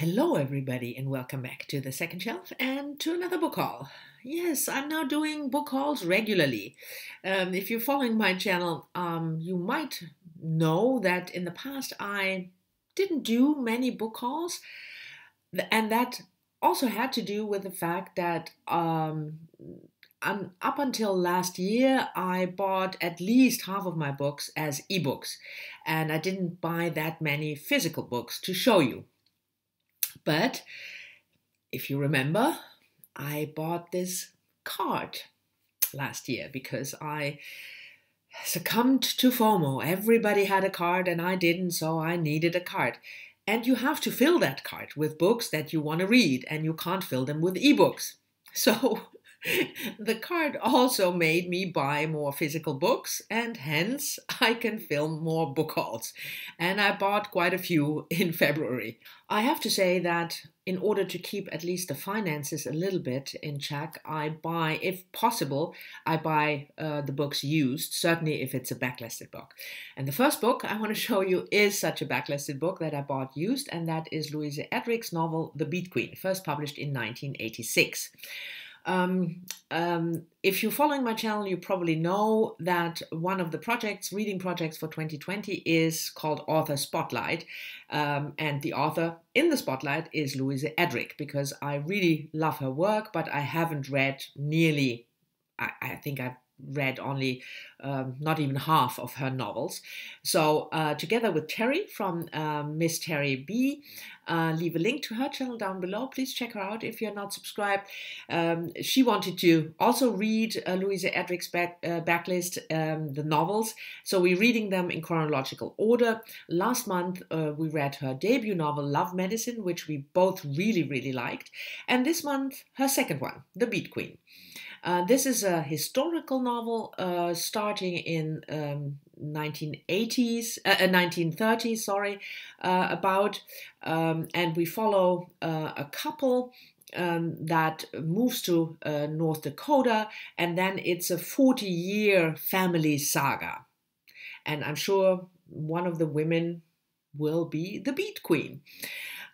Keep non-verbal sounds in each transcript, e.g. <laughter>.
Hello, everybody, and welcome back to the second shelf and to another book haul. Yes, I'm now doing book hauls regularly. Um, if you're following my channel, um, you might know that in the past I didn't do many book hauls, and that also had to do with the fact that um, up until last year, I bought at least half of my books as ebooks, and I didn't buy that many physical books to show you. But if you remember, I bought this card last year because I succumbed to FOMO. Everybody had a card and I didn't, so I needed a card. And you have to fill that card with books that you want to read, and you can't fill them with ebooks. <laughs> So the card also made me buy more physical books, and hence I can film more book hauls. And I bought quite a few <laughs> in February. I have to say that in order to keep at least the finances a little bit in check, I buy, if possible, I buy uh, the books used, certainly if it's a backlisted book. And the first book I want to show you is such a backlisted book that I bought used, and that is Louise Erdrich's novel The Beet Queen, first published in 1986. Um, um, if you're following my channel, you probably know that one of the projects, reading projects for 2020, is called Author Spotlight. Um, and the author in the spotlight is Louise Erdrich, because I really love her work, but I haven't read nearly, I, I think I've read only um, not even half of her novels. So, uh, together with Terri from uh, Miss Terri B, uh, leave a link to her channel down below. Please check her out if you're not subscribed. Um, she wanted to also read uh, Louise Erdrich's back, uh, backlist, um, the novels. So, we're reading them in chronological order. Last month, uh, we read her debut novel, Love Medicine, which we both really, really liked. And this month, her second one, The Beet Queen. Uh, this is a historical novel uh, starting in um, 1980s, uh, 1930s, uh, sorry, uh, about, um, and we follow a couple um, that moves to North Dakota, and then it's a 40 year family saga. And I'm sure one of the women will be the Beet Queen.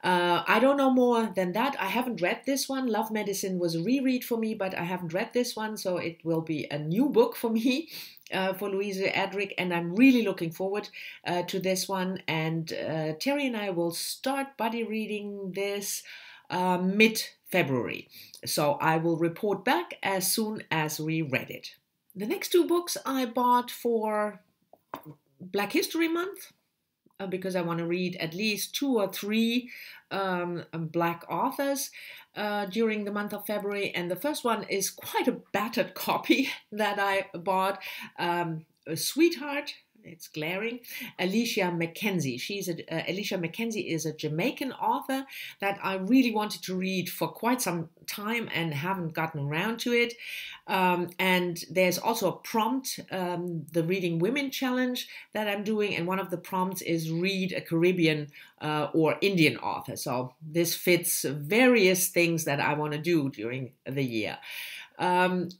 Uh, I don't know more than that. I haven't read this one. Love Medicine was a reread for me, but I haven't read this one, so it will be a new book for me. Uh, for Louise Erdrich, and I'm really looking forward uh, to this one. And uh, Terri and I will start buddy reading this uh, mid February. So I will report back as soon as we read it. The next two books I bought for Black History Month uh, because I want to read at least two or three um, black authors uh, during the month of February. And the first one is quite a battered <laughs> copy that I bought. Um, Sweetheart it's glaring. Alicia Mackenzie. She's a, uh, Alicia Mackenzie is a Jamaican author that I really wanted to read for quite some time and haven't gotten around to it. Um, and there's also a prompt, um, the Reading Women Challenge that I'm doing, and one of the prompts is read a Caribbean uh, or Indian author. So this fits various things that I want to do during the year. Um,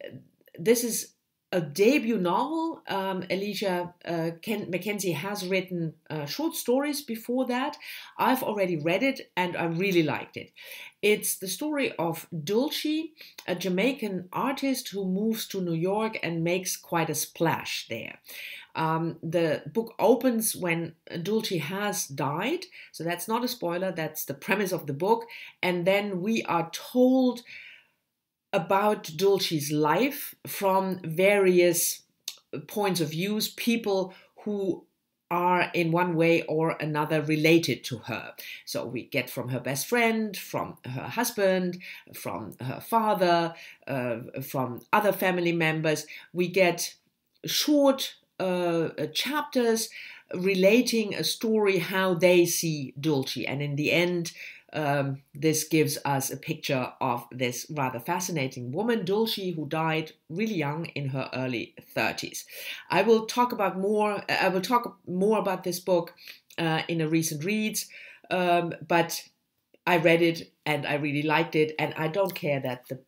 this is a debut novel. Um, Alicia uh, Ken- Mackenzie has written uh, short stories before that. I've already read it and I really liked it. It's the story of Dulcie, a Jamaican artist who moves to New York and makes quite a splash there. Um, the book opens when Dulcie has died, so that's not a spoiler, that's the premise of the book. And then we are told about Dulcie's life from various points of views, people who are in one way or another related to her. So we get from her best friend, from her husband, from her father, uh, from other family members. We get short uh, chapters relating a story how they see Dulcie. And in the end, um, this gives us a picture of this rather fascinating woman, Dulcie, who died really young in her early 30s. I will talk about more. I will talk more about this book uh, in a recent reads, um, but I read it and I really liked it, and I don't care that the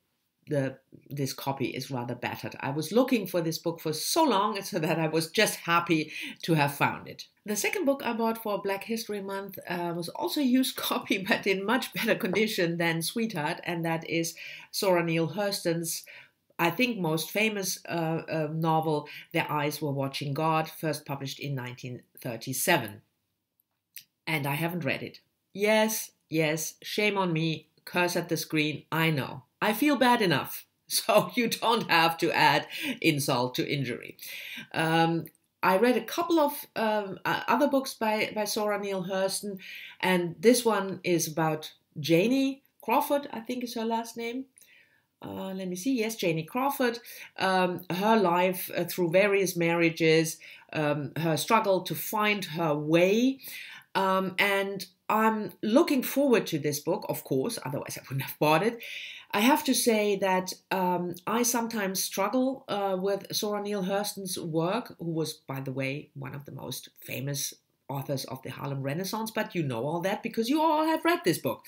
the this copy is rather battered. I was looking for this book for so long <laughs> so that I was just happy to have found it. The second book I bought for Black History Month uh, was also a used <laughs> copy, but in much better condition than Sweetheart, and that is Zora Neale Hurston's I think, most famous uh, uh, novel, Their Eyes Were Watching God, first published in 1937. And I haven't read it. Yes, yes, shame on me, curse at the screen, I know. I feel bad enough, <laughs> so you don't have to add insult to injury. Um, I read a couple of um, other books by, by Zora Neale Hurston, and this one is about Janie Crawford, I think is her last name uh, let me see, yes, Janie Crawford, um, her life uh, through various marriages, um, her struggle to find her way. Um, and I'm looking forward to this book, of course, otherwise I wouldn't have bought it. I have to say that um, I sometimes struggle uh, with Zora Neale Hurston's work, who was, by the way, one of the most famous authors of the Harlem Renaissance, but you know all that because you all have read this book.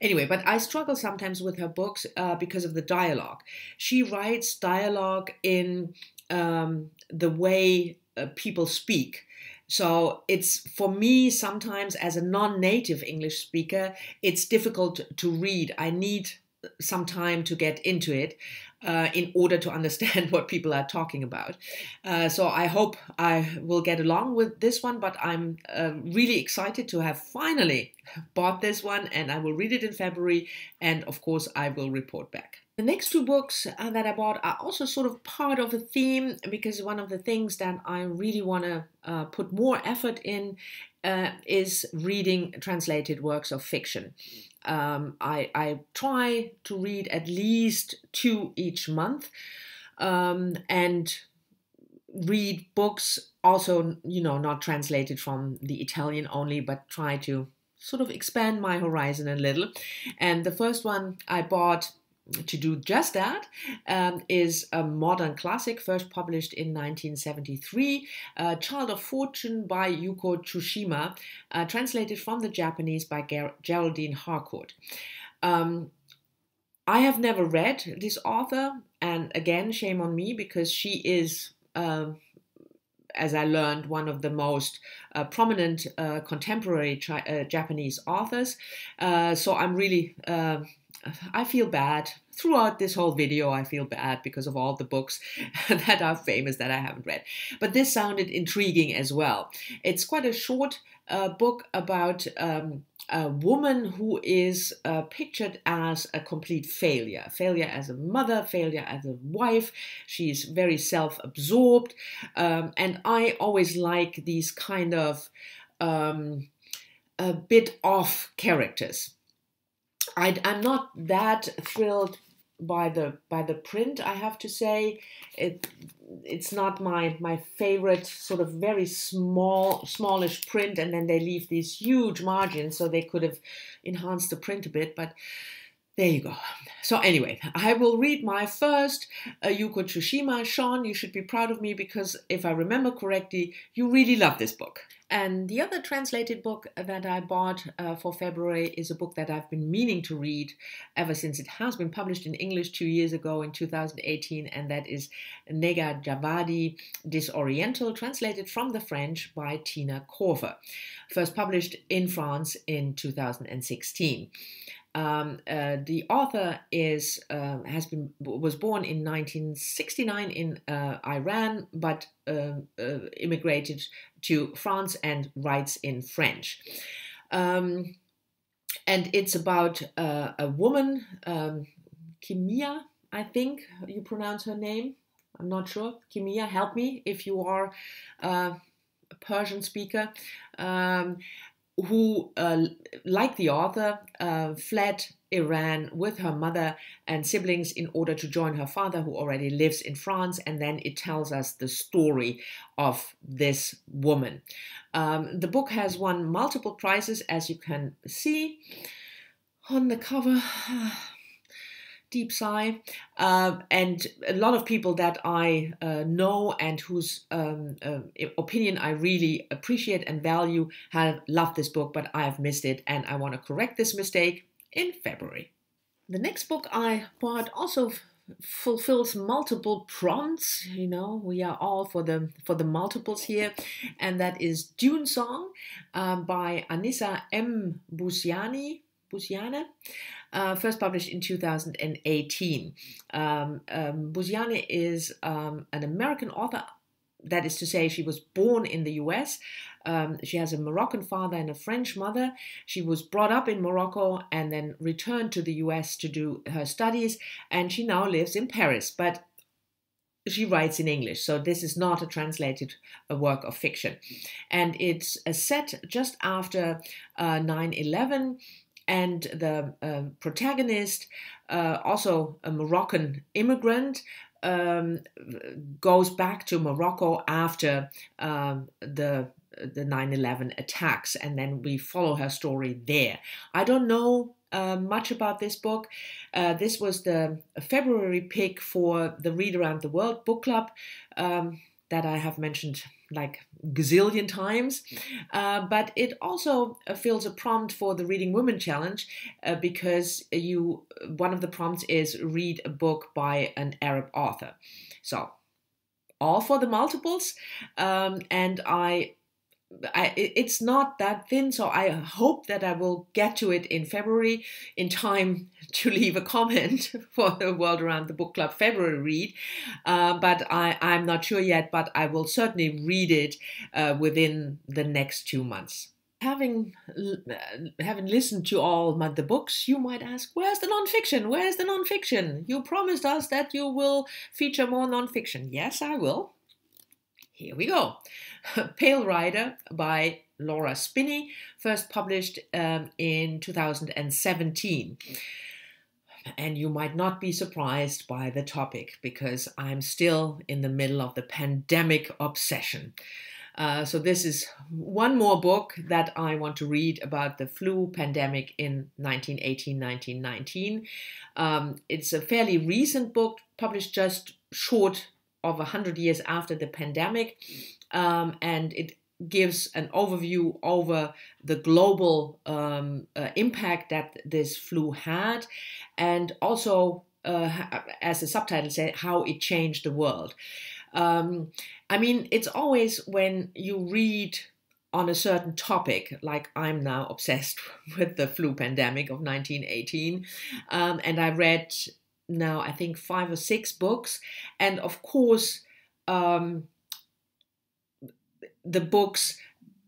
Anyway, but I struggle sometimes with her books uh, because of the dialogue. She writes dialogue in um, the way uh, people speak. So it's for me sometimes as a non-native English speaker, it's difficult to read. I need some time to get into it uh, in order to understand <laughs> what people are talking about. Uh, so I hope I will get along with this one, but I'm uh, really excited to have finally <laughs> bought this one and I will read it in February and of course I will report back. The next two books uh, that I bought are also sort of part of a theme because one of the things that I really want to uh, put more effort in uh, is reading translated works of fiction. Um, I, I try to read at least two each month um, and read books also, you know, not translated from the Italian only, but try to sort of expand my horizon a little. And the first one I bought to do just that um, is a modern classic, first published in 1973, uh, Child of Fortune by Yuko Tsushima, uh, translated from the Japanese by Ger- Geraldine Harcourt. Um, I have never read this author, and again, shame on me because she is. Uh, as I learned, one of the most uh, prominent uh, contemporary chi- uh, Japanese authors. Uh, so I'm really uh, I feel bad throughout this whole video. I feel bad because of all the books <laughs> that are famous that I haven't read. But this sounded intriguing as well. It's quite a short uh, book about um, a woman who is uh, pictured as a complete failure failure as a mother, failure as a wife. She's very self absorbed. Um, and I always like these kind of um, a bit off characters I, am not that thrilled by the by the print. I have to say, it it's not my my favorite sort of very small smallish print, and then they leave these huge margins, so they could have enhanced the print a bit, but. There you go. So anyway, I will read my first uh, Yuko Tsushima. Sean, you should be proud of me because if I remember correctly, you really love this book. And the other translated book that I bought uh, for February is a book that I've been meaning to read ever since it has been published in English two years ago in 2018, and that is Négar Djavadi Disoriental, translated from the French by Tina Kover, first published in France in 2016. Um, uh, the author is uh, has been was born in 1969 in uh, Iran, but um, uh, immigrated to France and writes in French. Um, and it's about uh, a woman, um, Kimia, I think you pronounce her name. I'm not sure. Kimia, help me if you are uh, a Persian speaker. Um, who, uh, like the author, uh, fled Iran with her mother and siblings in order to join her father, who already lives in France. And then it tells us the story of this woman. Um, the book has won multiple prizes, as you can see on the cover <sighs> deep sigh. Uh, and a lot of people that I uh, know and whose um, uh, opinion I really appreciate and value have loved this book, but I've missed it, and I want to correct this mistake in February. The next book I bought also fulfills multiple prompts. You know, we are all for the for the multiples here, and that is Dune Song um, by Anissa M. Bouziane. Bouziane. Uh, first published in 2018. Um, um, Bouziane is um, an American author that is to say, she was born in the US. Um, she has a Moroccan father and a French mother. She was brought up in Morocco and then returned to the US to do her studies, and she now lives in Paris. But she writes in English, so this is not a translated work of fiction. And it's a set just after uh, 9 11, and the uh, protagonist, uh, also a Moroccan immigrant, um, goes back to Morocco after um, the the 9/11 attacks, and then we follow her story there. I don't know uh, much about this book. Uh, this was the February pick for the Read Around the World book club um, that I have mentioned like gazillion times. Uh, but it also uh, fills a prompt for the Reading Women Challenge uh, because you one of the prompts is read a book by an Arab author. So all for the multiples, um, and I I, it's not that thin, so I hope that I will get to it in February in time <laughs> to leave a comment <laughs> for the World Around the Book Club February read. Uh, but I, I'm not sure yet, but I will certainly read it uh, within the next two months. Having uh, having listened to all my, the books, you might ask, "Where's the nonfiction? Where's the nonfiction? You promised us that you will feature more nonfiction." Yes, I will. Here we go. <laughs> Pale Rider by Laura Spinney, first published um, in 2017. And you might not be surprised by the topic because I'm still in the middle of the pandemic obsession. Uh, so, this is one more book that I want to read about the flu pandemic in 1918 1919. Um, it's a fairly recent book, published just short of 100 years after the pandemic um, and it gives an overview over the global um, uh, impact that this flu had, and also, uh, as the subtitle said, how it changed the world. Um, I mean, it's always when you read on a certain topic, like I'm now obsessed <laughs> with the flu pandemic of 1918, um, and I read now I think five or six books, and of course. Um, the books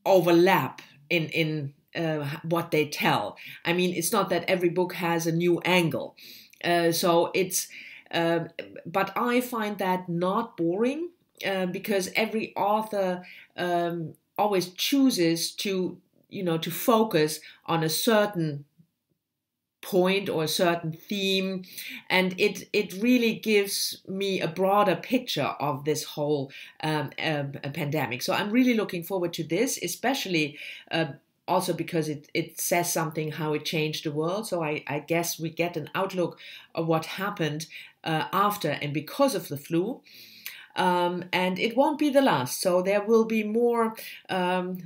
overlap in in uh, what they tell. I mean, it's not that every book has a new angle. Uh, so it's, uh, but I find that not boring uh, because every author um, always chooses to, you know, to focus on a certain point or a certain theme and it it really gives me a broader picture of this whole um, um, pandemic so i'm really looking forward to this especially uh, also because it, it says something how it changed the world so i, I guess we get an outlook of what happened uh, after and because of the flu um, and it won't be the last. So there will be more um,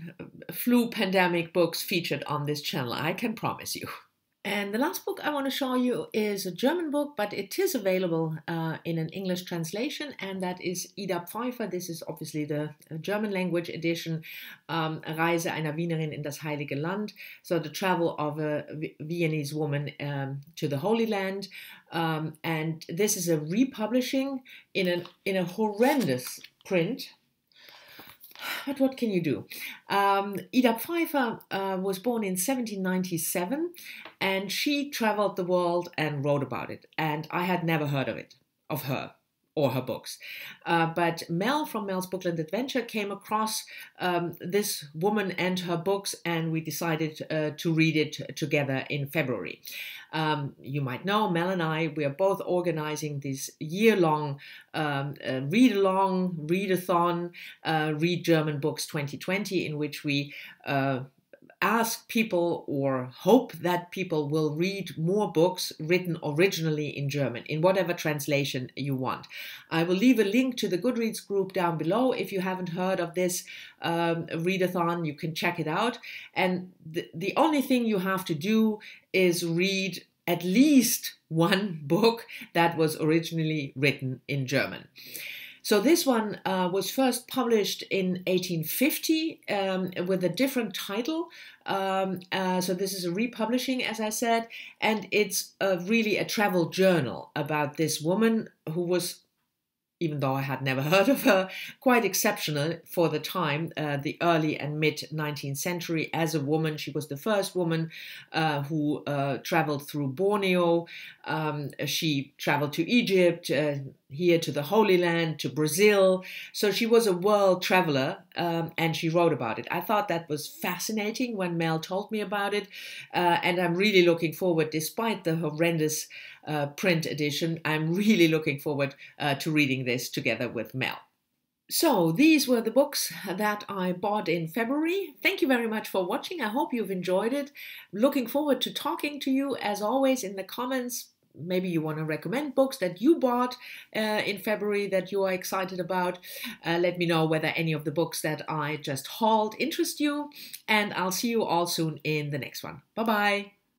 flu pandemic books featured on this channel. I can promise you. <laughs> And the last book I want to show you is a German book, but it is available uh, in an English translation, and that is Ida Pfeiffer. This is obviously the uh, German language edition, um, Reise einer Wienerin in das Heilige Land. So, the travel of a Viennese woman um, to the Holy Land. Um, and this is a republishing in, an, in a horrendous print but what can you do? Um, Ida Pfeiffer uh, was born in 1797 and she traveled the world and wrote about it. And I had never heard of it, of her or her books. Uh, but Mel from Mel's Bookland Adventure came across um, this woman and her books, and we decided uh, to read it together in February. Um, you might know Mel and I, we are both organizing this year long um, uh, read along, readathon, uh, Read German Books 2020, in which we uh, ask people or hope that people will read more books written originally in German, in whatever translation you want. I will leave a link to the Goodreads group down below. If you haven't heard of this um, readathon, you can check it out. And the, the only thing you have to do is read at least one book that was originally written in German. So this one uh, was first published in 1850 um, with a different title. Um, uh, so this is a republishing, as I said, and it's a, really a travel journal about this woman who was even though I had never <laughs> heard of her, quite exceptional for the time, uh, the early and mid 19th century. As a woman, she was the first woman uh, who uh, traveled through Borneo. Um, she traveled to Egypt, uh, here to the Holy Land, to Brazil. So she was a world traveler um, and she wrote about it. I thought that was fascinating when Mel told me about it. Uh, and I'm really looking forward, despite the horrendous uh, print edition, I'm really looking forward uh, to reading this together with Mel. So, these were the books that I bought in February. Thank you very much for watching. I hope you've enjoyed it. Looking forward to talking to you as always in the comments maybe you want to recommend books that you bought uh, in February that you are excited about. Uh, let me know whether any of the books that I just hauled interest you, and I'll see you all soon in the next one. Bye bye.